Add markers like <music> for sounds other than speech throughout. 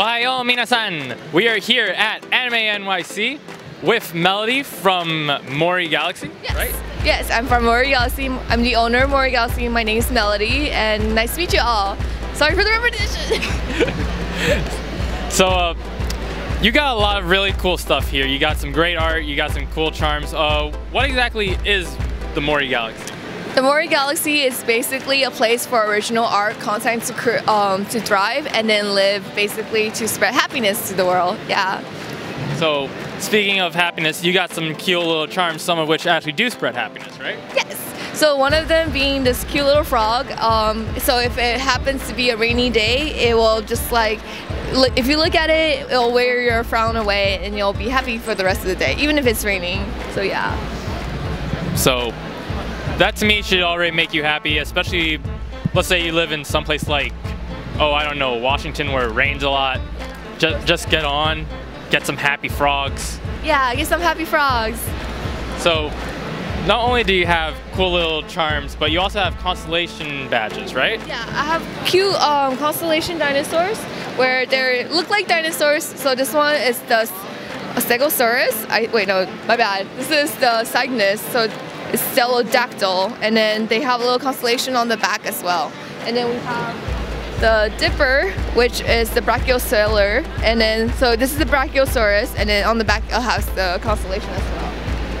Ohayo minasan! We are here at Anime NYC with Melody from Mori Galaxy, Yes. right? Yes, I'm from Mori Galaxy. I'm the owner of Mori Galaxy. My name is Melody, and nice to meet you all. Sorry for the repetition. <laughs> So, uh, you got a lot of really cool stuff here. You got some great art, you got some cool charms. Uh, what exactly is the Mori Galaxy? The Mori Galaxy is basically a place for original art content to um, to thrive and then live, basically to spread happiness to the world. Yeah. So, speaking of happiness, you got some cute little charms, some of which actually do spread happiness, right? Yes. So one of them being this cute little frog. Um, so if it happens to be a rainy day, it will just like, if you look at it, it'll wear your frown away, and you'll be happy for the rest of the day, even if it's raining. So yeah. So that to me should already make you happy, especially let's say you live in someplace like, oh, I don't know, Washington where it rains a lot. Just, just get on, get some happy frogs. Yeah, get some happy frogs. So not only do you have cool little charms, but you also have constellation badges, right? Yeah, I have cute um, constellation dinosaurs where they look like dinosaurs. So this one is the Stegosaurus. I wait, no, my bad. This is the Cygnus. So it's Stellodactyl, and then they have a little constellation on the back as well. And then we have the Dipper, which is the Brachiosaurus, and then so this is the Brachiosaurus, and then on the back it has the constellation as well.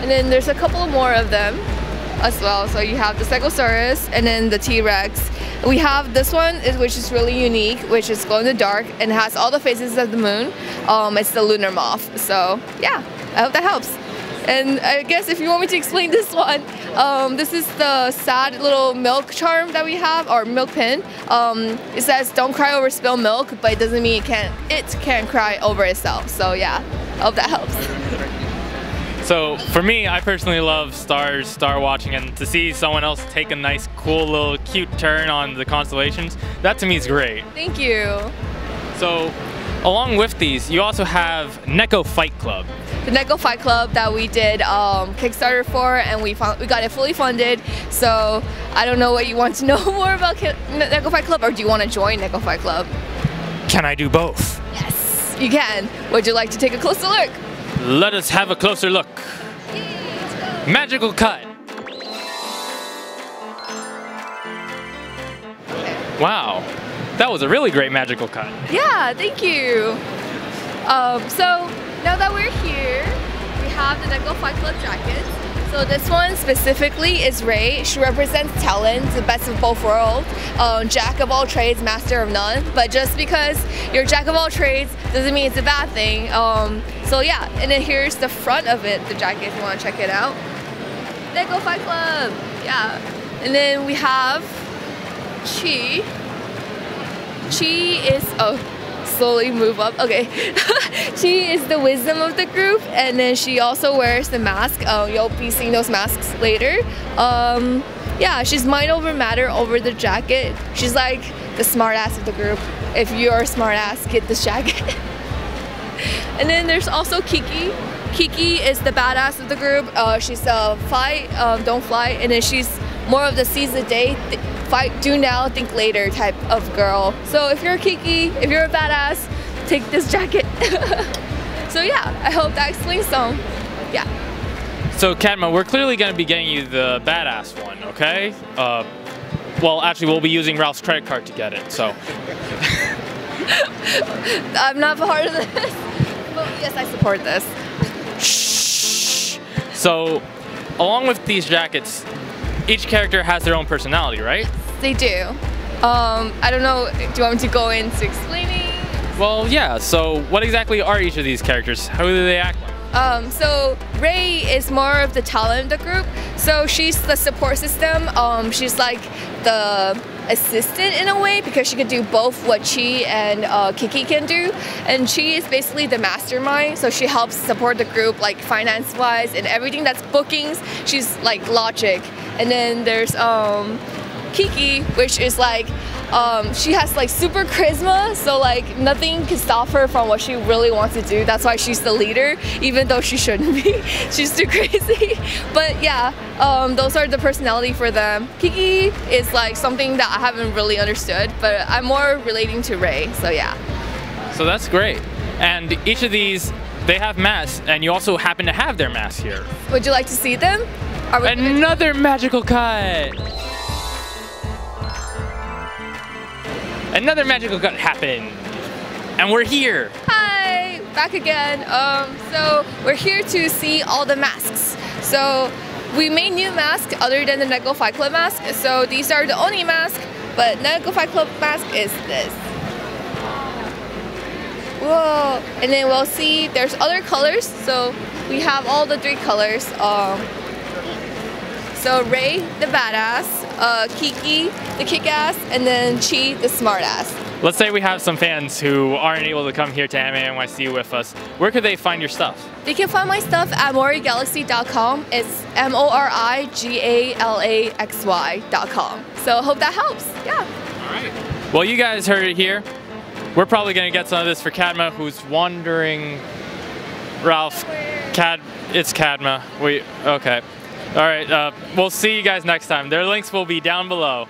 And then there's a couple more of them as well. So you have the Stegosaurus and then the T-Rex. We have this one, is- which is really unique, which is glow in the dark and has all the phases of the moon. Um, it's the lunar moth. So yeah, I hope that helps. And I guess if you want me to explain <laughs> this one, um, this is the sad little milk charm that we have, or milk pin. Um, it says "Don't cry over spilled milk," but it doesn't mean it can't. It can't cry over itself. So yeah, I hope that helps. So for me, I personally love stars, star watching, and to see someone else take a nice, cool little cute turn on the constellations, that to me is great. Thank you. So along with these, you also have Neko Fight Club. The Neko Fight Club that we did um, Kickstarter for, and we found we got it fully funded. So I don't know what you want to know <laughs> more about Ki- Neko Fight Club, or do you want to join Neko Fight Club? Can I do both? Yes, you can. Would you like to take a closer look? Let us have a closer look. Magical cut. Wow, that was a really great magical cut. Yeah, thank you. Um, so now that we're here, we have the Neko Fight Club jackets. So this one specifically is Ray. She represents talent, the best of both worlds. Um, jack of all trades, master of none. But just because you're jack of all trades doesn't mean it's a bad thing. Um, so yeah, and then here's the front of it, the jacket if you want to check it out. Neko Fight Club, yeah. And then we have Chi. Chi is oh slowly move up. Okay. <laughs> she is the wisdom of the group and then she also wears the mask. Uh, you'll be seeing those masks later. Um, yeah, she's mind over matter over the jacket. She's like the smart ass of the group. If you're a smart ass, get this jacket. <laughs> and then there's also Kiki. Kiki is the badass of the group. Uh, she's a fly, um, don't fly, and then she's more of the seize the day, th- fight, do now, think later type of girl. So if you're a Kiki, if you're a badass, take this jacket. <laughs> so yeah, I hope that explains some. Yeah. So, Cadma, we're clearly going to be getting you the badass one, okay? Uh, well, actually, we'll be using Ralph's credit card to get it, so. <laughs> I'm not part of this. <laughs> But yes, I support this. Shh. So, along with these jackets, each character has their own personality, right? They do. Um, I don't know, do you want me to go into explaining? Well, yeah. So, what exactly are each of these characters? How do they act like? Um, so Ray is more of the talent of the group. So she's the support system. Um, she's like the assistant in a way because she can do both what Chi and uh, Kiki can do. And Chi is basically the mastermind. So she helps support the group like finance wise and everything that's bookings. She's like logic. And then there's um, Kiki, which is like um, she has like super charisma, so like nothing can stop her from what she really wants to do. That's why she's the leader, even though she shouldn't be. <laughs> she's too crazy. <laughs> But yeah, um, those are the personality for them. Kiki is like something that I haven't really understood, but I'm more relating to Ray. So yeah. So that's great. And each of these, they have masks, and you also happen to have their masks here. Would you like to see them? Are we Another magical cut! Another magical cut happened. And we're here. Hi, back again. Um, so we're here to see all the masks. So we made new masks other than the Neko Fight Club mask. So these are the only mask, but Neko Fight Club mask is this. Whoa! And then we'll see there's other colors. So we have all the three colors. Um, so Ray, the badass, uh, Kiki, the kick-ass, and then Chi, the smartass. Let's say we have some fans who aren't able to come here to Anime NYC with us. Where could they find your stuff? They can find my stuff at morigalaxy.com. It's M O R I G A L A X Y.com. So hope that helps. Yeah. All right. Well, you guys heard it here. We're probably going to get some of this for Cadma, who's wandering. Ralph, Cad, it's Cadma. We okay. All right. Uh, we'll see you guys next time. Their links will be down below.